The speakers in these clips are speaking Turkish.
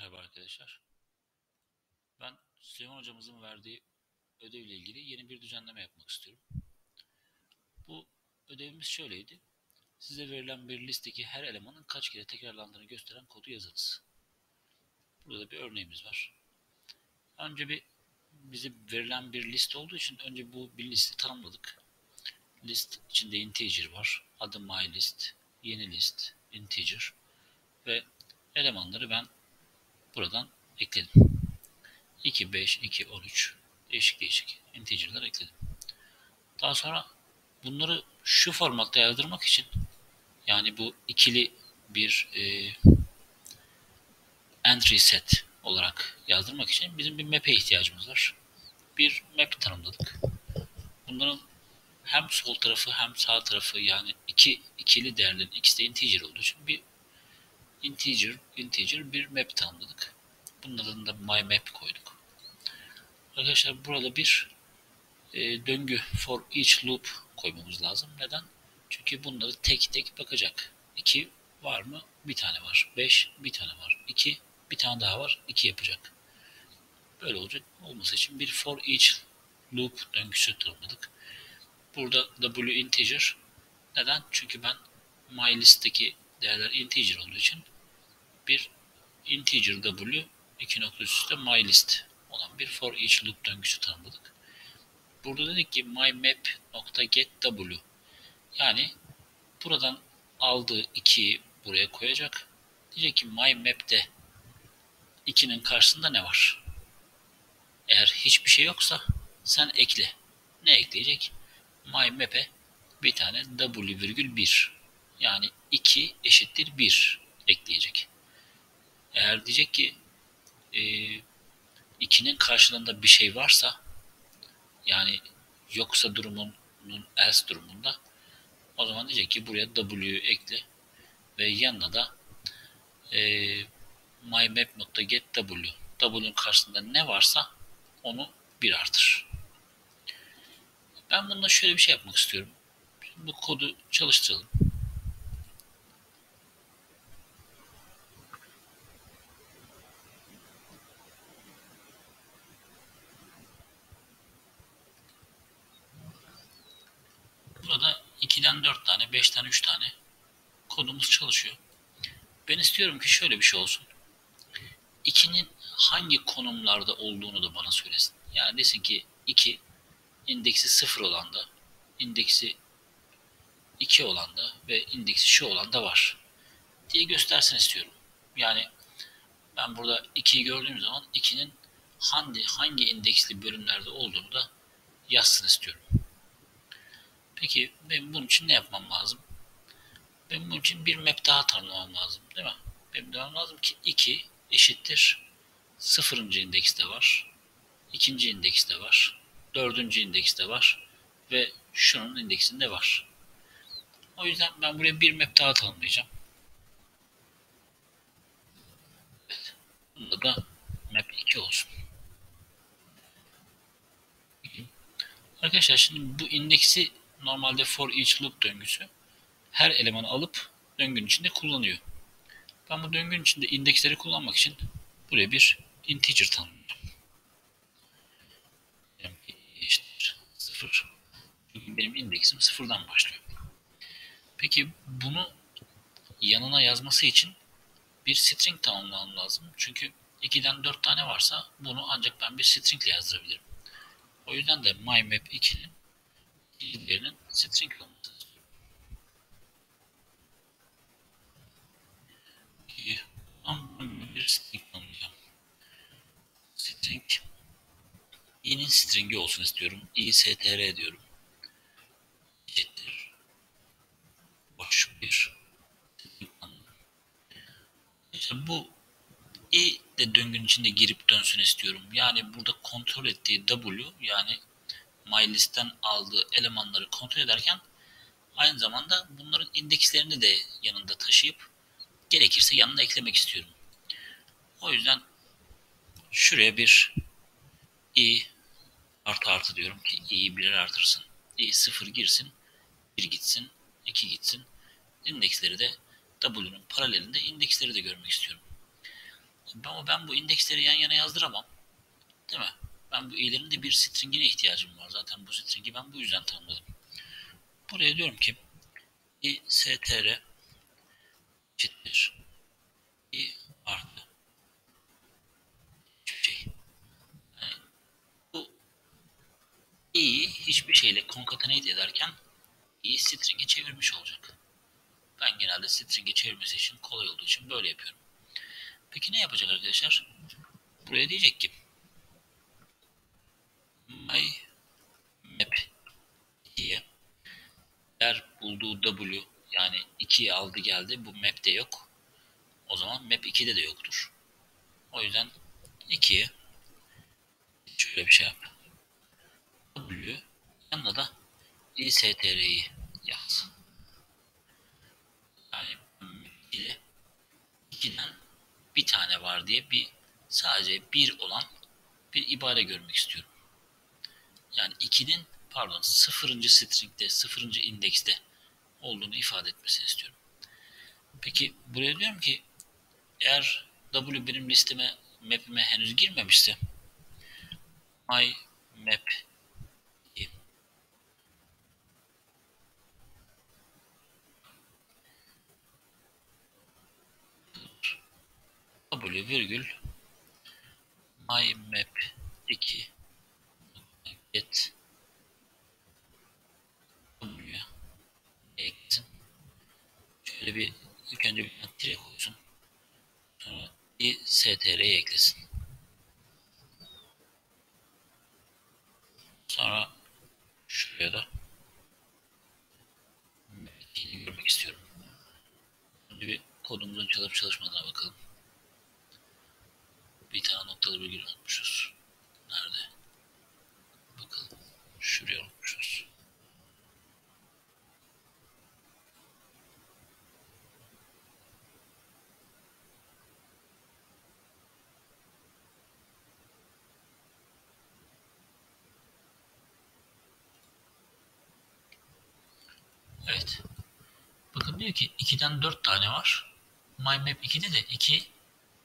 Merhaba arkadaşlar. Ben Süleyman hocamızın verdiği ödevle ilgili yeni bir düzenleme yapmak istiyorum. Bu ödevimiz şöyleydi. Size verilen bir listeki her elemanın kaç kere tekrarlandığını gösteren kodu yazınız. Burada bir örneğimiz var. Önce bir bize verilen bir liste olduğu için önce bu bir listi tanımladık. List içinde integer var. Adı mylist, yeni list, integer ve elemanları ben buradan ekledim. 2, 5, 2, 13 değişik değişik integer'lar ekledim. Daha sonra bunları şu formatta yazdırmak için yani bu ikili bir e, entry set olarak yazdırmak için bizim bir map'e ihtiyacımız var. Bir map tanımladık. Bunların hem sol tarafı hem sağ tarafı yani iki ikili değerlerin ikisi de integer olduğu için bir integer, integer bir map tanımladık. Bunların da my map koyduk. Arkadaşlar burada bir e, döngü for each loop koymamız lazım. Neden? Çünkü bunları tek tek bakacak. 2 var mı? Bir tane var. 5 bir tane var. 2 bir tane daha var. 2 yapacak. Böyle olacak. Olması için bir for each loop döngüsü tanımladık. Burada w integer. Neden? Çünkü ben my list'teki değerler integer olduğu için bir integer w iki nokta üstte my list olan bir for each loop döngüsü tanımladık. Burada dedik ki my map nokta get w yani buradan aldığı 2'yi buraya koyacak. Diyecek ki my map'te 2'nin karşısında ne var? Eğer hiçbir şey yoksa sen ekle. Ne ekleyecek? My map'e bir tane w virgül 1 yani 2 eşittir 1 ekleyecek. Eğer diyecek ki e, 2'nin karşılığında bir şey varsa yani yoksa durumunun else durumunda o zaman diyecek ki buraya w'yu ekle ve yanına da e, mymap.get w w'nin karşısında ne varsa onu bir artır. Ben bunda şöyle bir şey yapmak istiyorum. Şimdi bu kodu çalıştıralım. 2'den 4 tane, 5'ten 3 tane kodumuz çalışıyor. Ben istiyorum ki şöyle bir şey olsun. 2'nin hangi konumlarda olduğunu da bana söylesin. Yani desin ki 2 indeksi 0 olan da, indeksi 2 olan da ve indeksi şu olan da var diye göstersin istiyorum. Yani ben burada 2'yi gördüğüm zaman 2'nin hangi, hangi indeksli bölümlerde olduğunu da yazsın istiyorum. Peki ben bunun için ne yapmam lazım? Ben bunun için bir map daha tanımlamam lazım değil mi? Benim demem lazım ki 2 eşittir 0. indekste var. 2. indekste var. 4. indekste var. Ve şunun indeksinde var. O yüzden ben buraya bir map daha tanımlayacağım. Evet. Bunda da map 2 olsun. Arkadaşlar şimdi bu indeksi normalde for each loop döngüsü her elemanı alıp döngünün içinde kullanıyor. Ben bu döngünün içinde indeksleri kullanmak için buraya bir integer tanımlıyorum. Eşittir 0. Çünkü benim indeksim sıfırdan başlıyor. Peki bunu yanına yazması için bir string tanımlamam lazım. Çünkü 2'den 4 tane varsa bunu ancak ben bir string ile yazdırabilirim. O yüzden de mymap2'nin bir değerinin string olmasıdır. Bir string alacağım. String i'nin stringi olsun istiyorum. i str diyorum. Eşittir. Boş bir string İşte bu i de döngünün içinde girip dönsün istiyorum. Yani burada kontrol ettiği w yani mylist'ten aldığı elemanları kontrol ederken aynı zamanda bunların indekslerini de yanında taşıyıp gerekirse yanına eklemek istiyorum. O yüzden şuraya bir i artı artı diyorum ki i'yi birer artırsın. i sıfır girsin, bir gitsin, iki gitsin. İndeksleri de w'nun paralelinde indeksleri de görmek istiyorum. Ama ben bu indeksleri yan yana yazdıramam. Değil mi? Ben bu i'lerin de bir stringine ihtiyacım var. Zaten bu stringi ben bu yüzden tanımladım. Buraya diyorum ki i str eşittir i artı hiçbir şey. Yani bu i'yi hiçbir şeyle concatenate ederken i'yi string'e çevirmiş olacak. Ben genelde string'e çevirmesi için kolay olduğu için böyle yapıyorum. Peki ne yapacak arkadaşlar? Buraya diyecek ki my map diye bulduğu w yani 2'yi aldı geldi bu map'te yok. O zaman map 2'de de yoktur. O yüzden 2'ye şöyle bir şey yap. W yanına da istr'yi yaz. Yani 2'den bir tane var diye bir sadece bir olan bir ibare görmek istiyorum. Yani 2'nin pardon 0. string'de 0. indekste olduğunu ifade etmesini istiyorum. Peki buraya diyorum ki eğer W benim listeme map'ime henüz girmemişse my map W virgül my map 2 get W eklesin. Şöyle bir ilk önce bir tire koysun. Sonra bir str'ye eklesin. Sonra şuraya da görmek istiyorum. Önce bir kodumuzun çalışıp çalışmadığına bakalım. Bir tane noktalı virgül unutmuşuz. Nerede? Bakalım. Şuraya unutmuşuz. Evet. Bakın diyor ki 2'den 4 tane var. MyMap 2'de de 2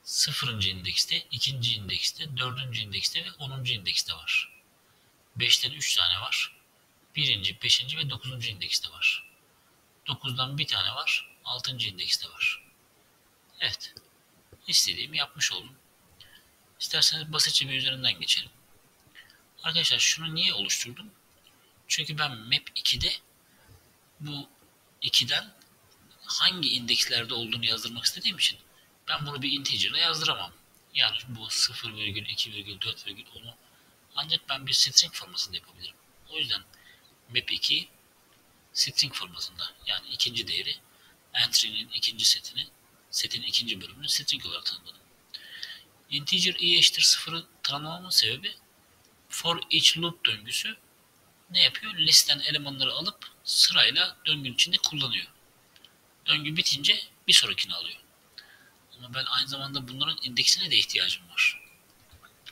0. indekste, 2. indekste, 4. indekste ve 10. indekste var. 5'te de 3 tane var. 1. 5. ve 9. indekste var. 9'dan bir tane var. 6. indekste var. Evet. İstediğimi yapmış oldum. İsterseniz basitçe bir üzerinden geçelim. Arkadaşlar şunu niye oluşturdum? Çünkü ben map 2'de bu 2'den hangi indekslerde olduğunu yazdırmak istediğim için ben bunu bir integer ile yazdıramam. Yani bu 0 virgül 2 virgül 4 virgül onu ancak ben bir string formasında yapabilirim. O yüzden map 2 string formasında yani ikinci değeri entry'nin ikinci setini setin ikinci bölümünü string olarak tanımladım. Integer i eşittir 0'ı tanımlamamın sebebi for each loop döngüsü ne yapıyor? Listten elemanları alıp sırayla döngünün içinde kullanıyor. Döngü bitince bir sonrakini alıyor. Ama ben aynı zamanda bunların indeksine de ihtiyacım var.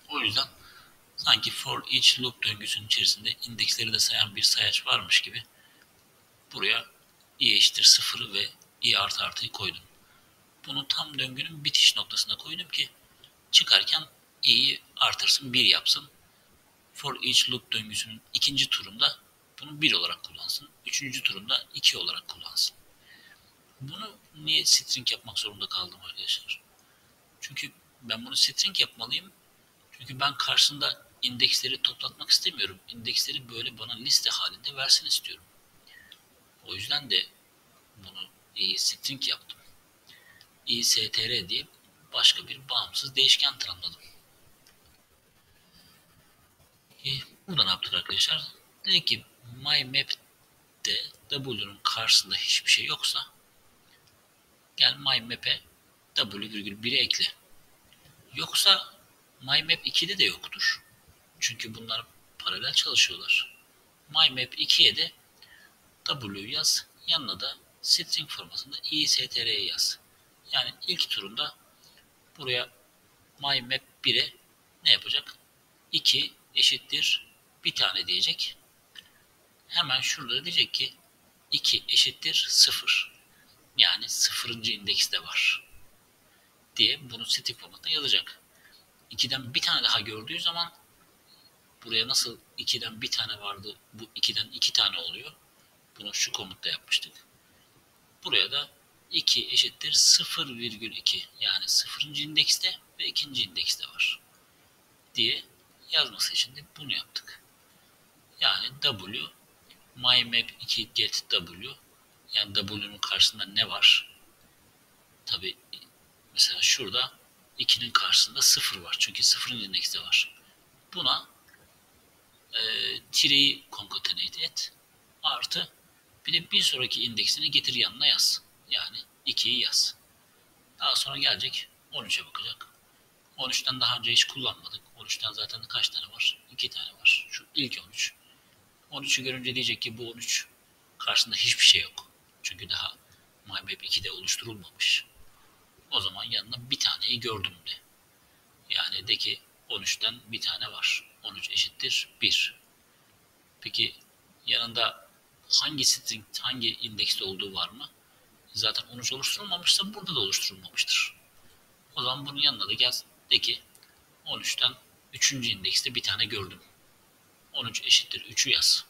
O yüzden sanki for each loop döngüsünün içerisinde indeksleri de sayan bir sayaç varmış gibi buraya i eşittir 0'ı ve i artı artıyı koydum. Bunu tam döngünün bitiş noktasına koydum ki çıkarken i'yi artırsın 1 yapsın. For each loop döngüsünün ikinci turunda bunu 1 olarak kullansın. Üçüncü turunda 2 olarak kullansın. Bunu niye string yapmak zorunda kaldım arkadaşlar? Çünkü ben bunu string yapmalıyım. Çünkü ben karşısında indeksleri toplatmak istemiyorum. İndeksleri böyle bana liste halinde versin istiyorum. O yüzden de bunu iyi string yaptım. istr diye başka bir bağımsız değişken tanımladım. E, burada ne yaptık arkadaşlar? Dedi ki mymap'te w'nun karşısında hiçbir şey yoksa gel mymap'e w virgül 1'e ekle. Yoksa mymap 2'de de yoktur. Çünkü bunlar paralel çalışıyorlar. mymap 2'ye de w yaz. Yanına da string formasında istr'ye yaz. Yani ilk turunda buraya mymap 1'e ne yapacak? 2 eşittir bir tane diyecek. Hemen şurada diyecek ki 2 eşittir 0. Yani 0. indekste var. diye bunu static formatına yazacak. 2'den bir tane daha gördüğü zaman buraya nasıl 2'den bir tane vardı bu 2'den 2 tane oluyor. Bunu şu komutta yapmıştık. Buraya da 2 eşittir 0,2 yani 0. indekste ve 2. indekste var diye yazması için de bunu yaptık. Yani W mymap 2 get W yani W'nun karşısında ne var? Tabi mesela şurada 2'nin karşısında 0 var. Çünkü 0. indekste var. Buna e, tireyi concatenate et. Artı bir de bir sonraki indeksini getir yanına yaz. Yani 2'yi yaz. Daha sonra gelecek 13'e bakacak. 13'ten daha önce hiç kullanmadık. 13'ten zaten kaç tane var? 2 tane var. Şu ilk 13. 13'ü görünce diyecek ki bu 13 karşısında hiçbir şey yok. Çünkü daha MyMap 2'de oluşturulmamış. O zaman yanına bir taneyi gördüm de. Yani de ki 13'ten bir tane var. 13 eşittir 1. Peki yanında hangi string, hangi indekste olduğu var mı? Zaten 13 oluşturulmamışsa burada da oluşturulmamıştır. O zaman bunun yanına da gel de ki 13'ten 3. indekste bir tane gördüm. 13 eşittir 3'ü yaz.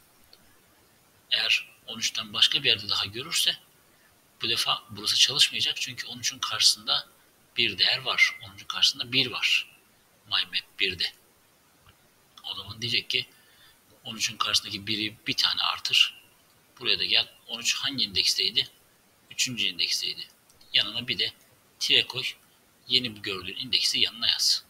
Eğer 13'ten başka bir yerde daha görürse bu defa burası çalışmayacak çünkü 13'ün karşısında bir değer var. 13'ün karşısında 1 var. MyMap 1'de. O zaman diyecek ki 13'ün karşısındaki 1'i bir tane artır. Buraya da gel. 13 hangi indeksteydi? 3. indeksteydi. Yanına bir de tire koy. Yeni gördüğün indeksi yanına yaz.